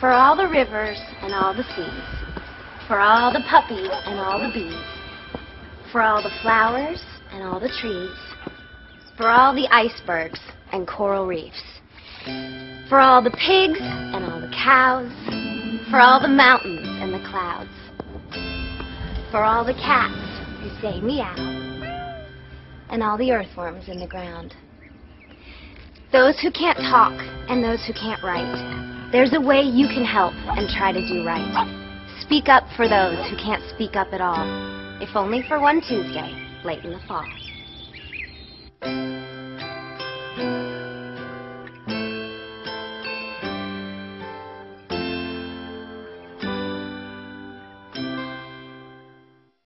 For all the rivers and all the seas. For all the puppies and all the bees. For all the flowers and all the trees. For all the icebergs and coral reefs. For all the pigs and all the cows. For all the mountains and the clouds. For all the cats who say meow. And all the earthworms in the ground. Those who can't talk and those who can't write. There's a way you can help and try to do right. Speak up for those who can't speak up at all. If only for one Tuesday, late in the fall.